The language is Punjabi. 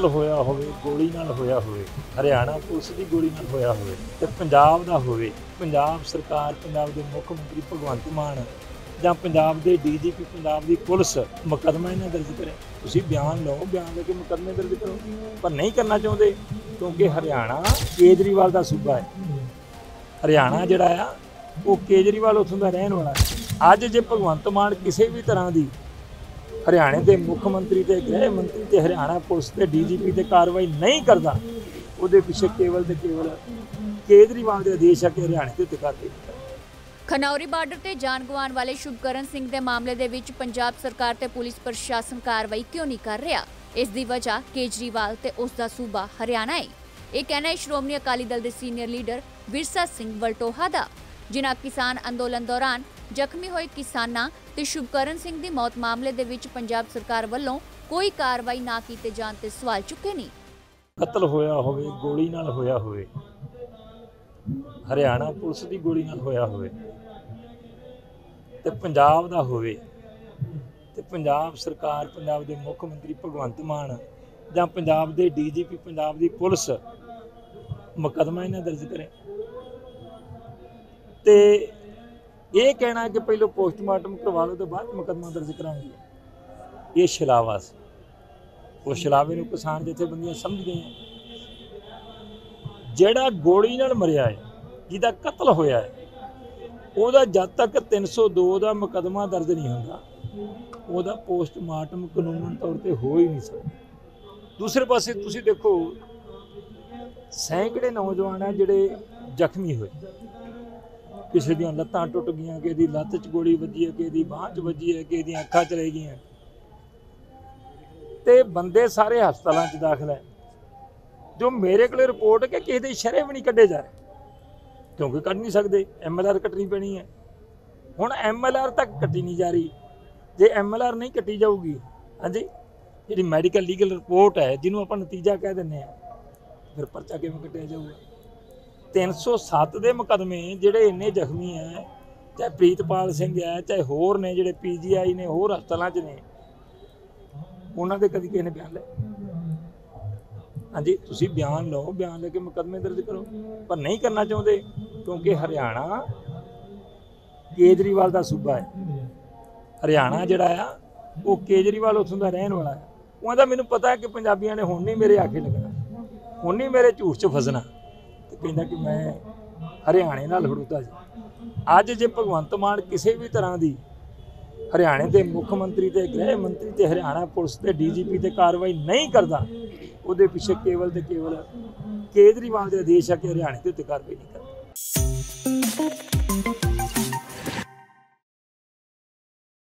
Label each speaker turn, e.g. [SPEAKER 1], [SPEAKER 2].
[SPEAKER 1] ਕਤਲ ਹੋਇਆ ਹੋਵੇ, ਗੋਲੀ ਨਾਲ ਹੋਇਆ ਹੋਵੇ, ਹਰਿਆਣਾ ਪੁਲਿਸ ਦੀ ਗੋਲੀ ਨਾਲ ਹੋਇਆ ਹੋਵੇ ਤੇ ਪੰਜਾਬ ਦਾ ਹੋਵੇ, ਪੰਜਾਬ ਸਰਕਾਰ, ਪੰਜਾਬ ਦੇ ਮੁੱਖ ਮੰਤਰੀ ਭਗਵੰਤ ਮਾਨ ਜਾਂ ਪੰਜਾਬ ਦੇ ਡੀਜੀਪੀ, ਪੰਜਾਬ ਦੀ ਪੁਲਿਸ ਮੁਕੱਦਮਾ ਇਹਨਾਂ ਦਰਜ ਕਰੇ। ਤੁਸੀਂ ਬਿਆਨ ਲਓ, ਬਿਆਨ ਲੈ ਕੇ ਮੁਕੱਦਮੇ ਦਰਜ ਕਰੋ। ਪਰ ਨਹੀਂ ਕਰਨਾ ਚਾਹੁੰਦੇ, ਕਿਉਂਕਿ ਹਰਿਆਣਾ ਕੇਜਰੀਵਾਲ ਦਾ ਸੂਬਾ ਹੈ। ਹਰਿਆਣਾ ਜਿਹੜਾ ਆ, ਉਹ ਕੇਜਰੀਵਾਲ ਉੱਥੋਂ ਦਾ ਰਹਿਣ ਵਾਲਾ ਅੱਜ ਜੇ ਭਗਵੰਤ ਮਾਨ ਕਿਸੇ ਵੀ ਤਰ੍ਹਾਂ ਦੀ ਹਰਿਆਣੇ ਦੇ ਮੁੱਖ ਮੰਤਰੀ ਤੇ ਗ੍ਰਹਿ ਮੰਤਰੀ ਤੇ ਹਰਿਆਣਾ ਪੁਲਿਸ ਤੇ ਡੀਜੀਪੀ ਤੇ ਕਾਰਵਾਈ ਨਹੀਂ ਕਰਦਾ, ਉਹਦੇ ਪਿੱਛੇ ਕੇਵਲ ਤੇ ਕੇਵਲ ਕੇਜਰੀਵਾਲ ਦੇ ਆਦੇਸ਼ ਆ ਕਿ ਹਰਿਆਣੇ ਤੇ ਉੱਤੇ ਕਾਰਵਾਈ
[SPEAKER 2] ਖਨੌਰੀ ਬਾਰਡਰ ਤੇ ਜਾਨ ਗਵਾਉਣ ਵਾਲੇ ਸ਼ੁਭਕਰਨ ਸਿੰਘ ਦੇ ਮਾਮਲੇ ਦੇ ਵਿੱਚ ਪੰਜਾਬ ਸਰਕਾਰ ਤੇ ਪੁਲਿਸ ਪ੍ਰਸ਼ਾਸਨ ਕਾਰਵਾਈ ਕਿਉਂ ਨਹੀਂ ਕਰ ਰਿਹਾ? ਇਸ ਦੀ ਵਜ੍ਹਾ ਕੇਜਰੀਵਾਲ ਤੇ ਉਸ ਦਾ ਸੂਬਾ ਹਰਿਆਣਾ ਹੈ ਇਹ ਕਹਿਣਾ ਹੈ, ਸ਼੍ਰੋਮਣੀ ਅਕਾਲੀ ਦਲ ਦੇ ਸੀਨੀਅਰ ਲੀਡਰ ਵਿਰਸਾ ਸਿੰਘ ਵਲਟੋਹਾ ਦਾ, ਜਿਨ੍ਹਾਂ ਕਿਸਾਨ ਅੰਦੋਲਨ ਦੌਰਾਨ ਜ਼ਖਮੀ ਹੋਏ ਕਿਸਾਨਾਂ ਤੇ ਸ਼ੁਭਕਰਨ ਸਿੰਘ ਦੀ ਮੌਤ ਮਾਮਲੇ ਦੇ ਵਿੱਚ ਪੰਜਾਬ ਸਰਕਾਰ ਵੱਲੋਂ ਕੋਈ ਕਾਰਵਾਈ ਨਾ ਕੀਤੇ ਜਾਣ ਤੇ ਸਵਾਲ ਚੁੱਕੇ ਨੇ।
[SPEAKER 1] ਕਤਲ ਹੋਇਆ ਹੋਵੇ, ਗੋਲੀ ਨਾਲ ਹੋਇਆ ਹੋਵੇ, ਹਰਿਆਣਾ ਪੁਲਿਸ ਦੀ ਗੋਲੀ ਨਾਲ ਹੋਇਆ ਹੋਵੇ ਤੇ ਪੰਜਾਬ ਦਾ ਹੋਵੇ ਤੇ ਪੰਜਾਬ ਸਰਕਾਰ, ਪੰਜਾਬ ਦੇ ਮੁੱਖ ਮੰਤਰੀ ਭਗਵੰਤ ਮਾਨ ਜਾਂ ਪੰਜਾਬ ਦੇ ਡੀਜੀਪੀ, ਪੰਜਾਬ ਦੀ ਪੁਲਿਸ ਮੁਕੱਦਮਾ ਇਹਨਾਂ ਦਰਜ ਕਰੇ ਤੇ ਇਹ ਕਹਿਣਾ ਕਿ ਪਹਿਲਾਂ ਪੋਸਟਮਾਰਟਮ ਕਰਵਾ ਲਓ ਤੇ ਬਾਅਦ ਮੁਕੱਦਮਾ ਦਰਜ ਕਰਾਂਗੇ। ਇਹ ਛਲਾਵਾ ਸੀ। ਉਹ ਛਲਾਵੇ ਨੂੰ ਕਿਸਾਨ ਜਥੇਬੰਦੀਆਂ ਸਮਝ ਗਈਆਂ ਜਿਹੜਾ ਗੋਲੀ ਨਾਲ ਮਰਿਆ ਹੈ, ਜਿਹਦਾ ਕਤਲ ਹੋਇਆ ਹੈ, ਉਹਦਾ ਜਦ ਤੱਕ 302 ਦਾ ਮੁਕੱਦਮਾ ਦਰਜ ਨਹੀਂ ਹੁੰਦਾ, ਉਹਦਾ ਪੋਸਟਮਾਰਟਮ ਕਾਨੂੰਨ ਤੌਰ ਤੇ ਹੋ ਹੀ ਨਹੀਂ ਸਕਦਾ। ਦੂਸਰੇ ਪਾਸੇ ਤੁਸੀਂ ਦੇਖੋ, ਸੈਂਕੜੇ ਨੌਜਵਾਨ ਆ ਜਿਹੜੇ ਜ਼ਖਮੀ ਹੋਏ। ਕਿਸੇ ਦੀਆਂ ਲੱਤਾਂ ਟੁੱਟ ਗਈਆਂ, ਕਿਸੇ ਦੀ ਲੱਤ 'ਚ ਗੋਲੀ ਵੱਜੀ ਹੈ, ਕਿਸੇ ਦੀ ਬਾਂਹ 'ਚ ਵੱਜੀ ਹੈ, ਕਿਸੇ ਦੀਆਂ ਅੱਖਾਂ ਚਲੇ ਗਈਆਂ। ਤੇ ਬੰਦੇ ਸਾਰੇ ਹਸਪਤਾਲਾਂ 'ਚ ਦਾਖਲ ਹੈ। ਜੋ ਮੇਰੇ ਕੋਲੇ ਰਿਪੋਰਟ ਕਿ ਕਿਸੇ ਦੇ ਸ਼ਰੇ ਵੀ ਨਹੀਂ ਕੱਢੇ ਜਾ ਰਹੇ। ਕਿਉਂਕਿ ਕੱਢ ਨਹੀਂ ਸਕਦੇ ਐਮਐਲਆਰ ਕੱਟਣੀ ਪੈਣੀ ਹੈ। ਹੁਣ ਐਮਐਲਆਰ ਤੱਕ ਕੱਟੀ ਨਹੀਂ ਜਾ ਰਹੀ। ਜੇ ਐਮਐਲਆਰ ਨਹੀਂ ਕੱਟੀ ਜਾਊਗੀ, ਹਾਂਜੀ, ਜਿਹੜੀ ਮੈਡੀਕਲ ਲੀਗਲ ਰਿਪੋਰਟ ਹੈ, ਜਿਹਨੂੰ ਆਪਾਂ ਨਤੀਜਾ ਕਹਿ ਦਿੰਦੇ ਆ ਫਿਰ ਪਰਚਾ ਕਿਵੇਂ ਕੱਟਿਆ ਜਾਊਗਾ? 307 ਦੇ ਮੁਕਦਮੇ ਜਿਹੜੇ ਇੰਨੇ ਜ਼ਖਮੀ ਹੈ ਚਾਹੇ ਪ੍ਰੀਤਪਾਲ ਸਿੰਘ ਹੈ ਚਾਹੇ ਹੋਰ ਨੇ ਜਿਹੜੇ ਪੀਜੀਆਈ ਨੇ, ਹੋਰ ਹਸਪਤਾਲਾਂ 'ਚ ਨੇ, ਉਹਨਾਂ ਦੇ ਕਦੀ ਕਿਸੇ ਨੇ ਬਿਆਨ ਲਏ ਹਾਂਜੀ, ਤੁਸੀਂ ਬਿਆਨ ਲਓ, ਬਿਆਨ ਲੈ ਕੇ ਮੁਕੱਦਮੇ ਦਰਜ ਕਰੋ। ਪਰ ਨਹੀਂ ਕਰਨਾ ਚਾਹੁੰਦੇ, ਕਿਉਂਕਿ ਹਰਿਆਣਾ ਕੇਜਰੀਵਾਲ ਦਾ ਸੂਬਾ ਹੈ ਹਰਿਆਣਾ ਜਿਹੜਾ ਆ, ਉਹ ਕੇਜਰੀਵਾਲ ਉੱਥੋਂ ਦਾ ਰਹਿਣ ਵਾਲਾ ਹੈ ਉਹਦਾ ਮੈਨੂੰ ਪਤਾ ਹੈ ਕਿ ਪੰਜਾਬੀਆਂ ਨੇ ਹੁਣ ਨਹੀਂ ਮੇਰੇ ਆਖੇ ਲੱਗਣਾ। ਹੁਣ ਨਹੀਂ ਮੇਰੇ ਝੂਠ 'ਚ ਫਸਣਾ। ਕਹਿੰਦਾ ਕਿ ਮੈਂ ਹਰਿਆਣੇ ਨਾਲ ਹੜੂਤਾ ਜੀ ਅੱਜ ਜੇ ਭਗਵੰਤ ਮਾਨ ਕਿਸੇ ਵੀ ਤਰ੍ਹਾਂ ਦੀ ਹਰਿਆਣੇ ਦੇ ਮੁੱਖ ਮੰਤਰੀ ਤੇ ਗ੍ਰਹਿ ਮੰਤਰੀ ਤੇ ਹਰਿਆਣਾ ਪੁਲਿਸ ਤੇ ਡੀਜੀਪੀ ਤੇ ਕਾਰਵਾਈ ਨਹੀਂ ਕਰਦਾ, ਉਹਦੇ ਪਿੱਛੇ ਕੇਵਲ ਤੇ ਕੇਵਲ ਕੇਜਰੀਵਾਲ ਦੇ ਆਦੇਸ਼ ਆ ਕਿ ਹਰਿਆਣੇ ਦੇ ਉੱਤੇ ਕਾਰਵਾਈ ਨਹੀਂ ਕਰਦਾ।